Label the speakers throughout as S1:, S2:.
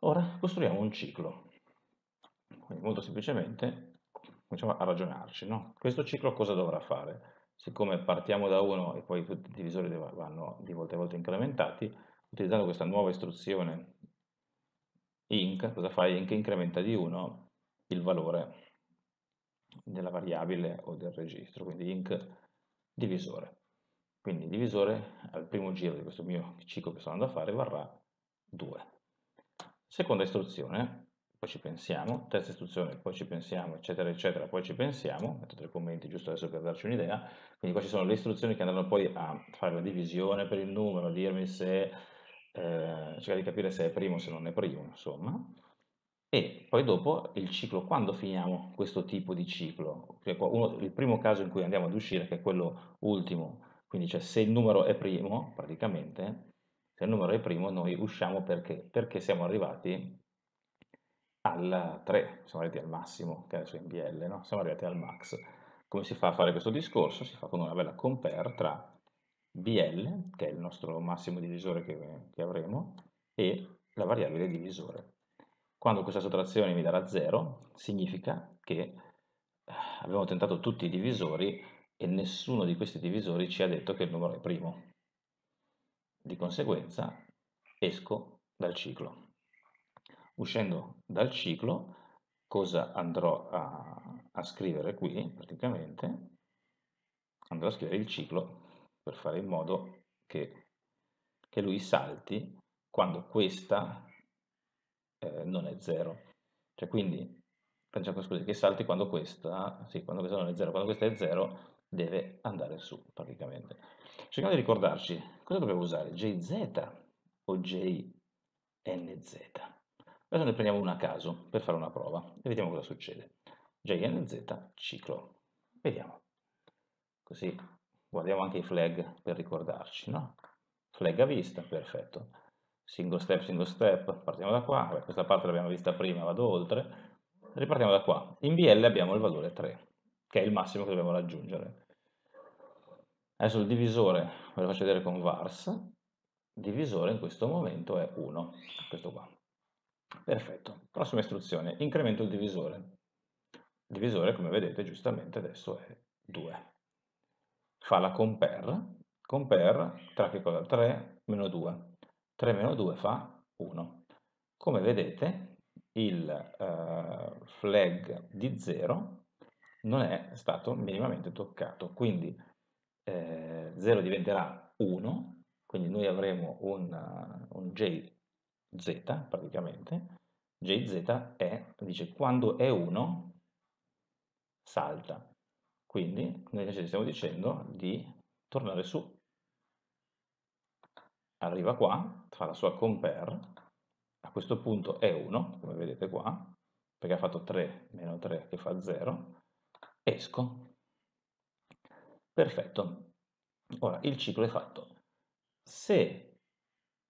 S1: Ora costruiamo un ciclo. Quindi molto semplicemente cominciamo a ragionarci. No? Questo ciclo cosa dovrà fare? Siccome partiamo da 1 e poi tutti i divisori vanno di volta in volta incrementati, utilizzando questa nuova istruzione inc, cosa fa? Inc incrementa di 1 il valore della variabile o del registro, quindi inc divisore. Quindi il divisore al primo giro di questo mio ciclo che sto andando a fare varrà 2. Seconda istruzione, poi ci pensiamo, terza istruzione, poi ci pensiamo, eccetera, eccetera, poi ci pensiamo, metto tre commenti giusto adesso per darci un'idea, quindi qua ci sono le istruzioni che andranno poi a fare la divisione per il numero, dirmi se, eh, cercare di capire se è primo o se non è primo, insomma, e poi dopo il ciclo, quando finiamo questo tipo di ciclo? Uno, il primo caso in cui andiamo ad uscire, che è quello ultimo, quindi cioè se il numero è primo, praticamente, se il numero è primo noi usciamo perché? Perché siamo arrivati al 3, siamo arrivati al massimo, che adesso è in BL, no? siamo arrivati al max. Come si fa a fare questo discorso? Si fa con una bella compare tra BL, che è il nostro massimo divisore che, che avremo, e la variabile divisore. Quando questa sottrazione mi darà 0, significa che eh, abbiamo tentato tutti i divisori e nessuno di questi divisori ci ha detto che il numero è primo. Di conseguenza esco dal ciclo. Uscendo dal ciclo, cosa andrò a, a scrivere qui praticamente? Andrò a scrivere il ciclo per fare in modo che, che lui salti quando questa eh, non è 0. Cioè quindi, facciamo scusi, che salti quando questa, sì, quando questa non è 0, quando questa è 0 deve andare su praticamente. Cerchiamo di ricordarci cosa dobbiamo usare, JZ o JNZ. Adesso ne prendiamo una a caso per fare una prova e vediamo cosa succede. JNZ ciclo. Vediamo. Così guardiamo anche i flag per ricordarci, no? Flag a vista, perfetto single step, single step, partiamo da qua, questa parte l'abbiamo vista prima, vado oltre, ripartiamo da qua. In BL abbiamo il valore 3, che è il massimo che dobbiamo raggiungere. Adesso il divisore, ve lo faccio vedere con vars, il divisore in questo momento è 1, questo qua. Perfetto, prossima istruzione, incremento il divisore. Il divisore, come vedete, giustamente adesso è 2. Fa la compare, compare tra che cosa? 3 meno 2. 3 meno 2 fa 1. Come vedete il uh, flag di 0 non è stato minimamente toccato, quindi eh, 0 diventerà 1, quindi noi avremo un, un JZ praticamente, JZ è, dice, quando è 1 salta, quindi noi invece stiamo dicendo di tornare su. Arriva qua, fa la sua compare, a questo punto è 1, come vedete qua, perché ha fatto 3 meno 3 che fa 0, esco. Perfetto. Ora, il ciclo è fatto. Se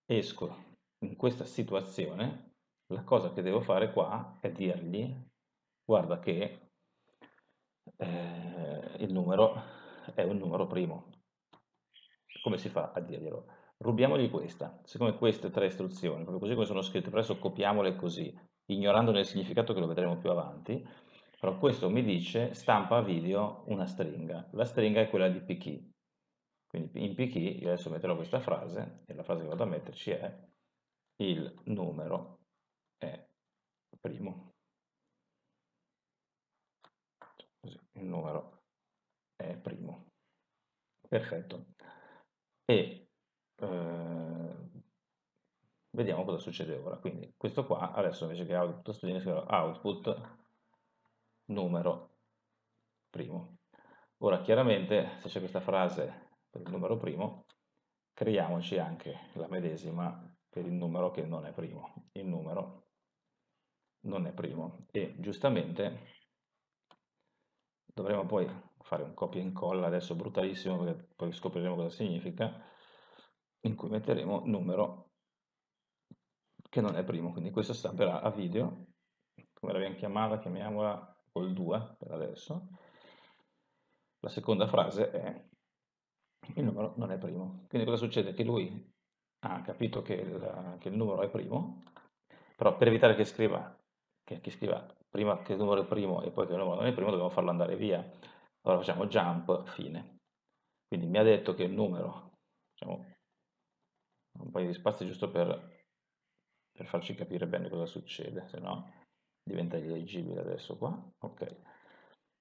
S1: esco in questa situazione, la cosa che devo fare qua è dirgli, guarda che eh, il numero è un numero primo. Come si fa a dirglielo? rubiamogli questa, siccome queste tre istruzioni, proprio così come sono scritte, adesso copiamole così, ignorandone il significato che lo vedremo più avanti, però questo mi dice stampa video una stringa, la stringa è quella di pkey, quindi in pkey io adesso metterò questa frase, e la frase che vado a metterci è il numero è primo, così, il numero è primo, perfetto, e eh, vediamo cosa succede ora. Quindi questo qua, adesso invece che output string, scriverò output numero primo. Ora chiaramente se c'è questa frase per il numero primo, creiamoci anche la medesima per il numero che non è primo. Il numero non è primo e giustamente dovremo poi fare un copia e incolla adesso brutalissimo perché poi scopriremo cosa significa in cui metteremo numero che non è primo, quindi questo stamperà a video, come l'abbiamo chiamata, chiamiamola col 2 per adesso. La seconda frase è il numero non è primo. Quindi cosa succede? Che lui ha capito che il, che il numero è primo però per evitare che scriva, che, che scriva prima che il numero è primo e poi che il numero non è primo, dobbiamo farlo andare via. Allora facciamo jump, fine. Quindi mi ha detto che il numero, facciamo un paio di spazi giusto per, per farci capire bene cosa succede, se no diventa illeggibile adesso qua. Ok.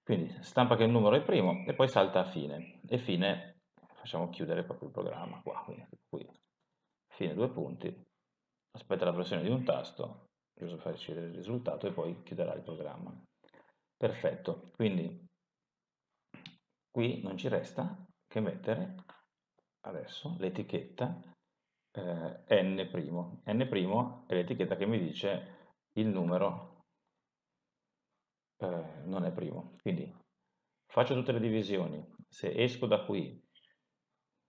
S1: Quindi stampa che il numero è primo e poi salta a fine. E fine facciamo chiudere proprio il programma qua. Quindi qui, fine due punti, aspetta la pressione di un tasto, giusto per farci vedere il risultato e poi chiuderà il programma. Perfetto, quindi qui non ci resta che mettere adesso l'etichetta eh, n', n' è l'etichetta che mi dice il numero eh, non è primo. Quindi faccio tutte le divisioni, se esco da qui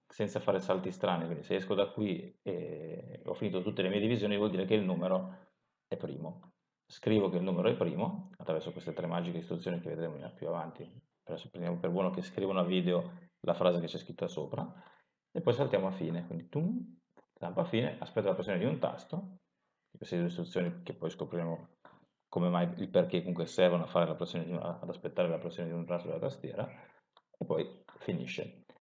S1: senza fare salti strani, quindi se esco da qui e ho finito tutte le mie divisioni vuol dire che il numero è primo. Scrivo che il numero è primo attraverso queste tre magiche istruzioni che vedremo più avanti. Adesso prendiamo per buono che scrivono a video la frase che c'è scritta sopra e poi saltiamo a fine. Quindi tum, stampa a fine, aspetto la pressione di un tasto, queste due istruzioni che poi scopriremo come mai il perché comunque servono una, ad aspettare la pressione di un tasto della tastiera e poi finisce.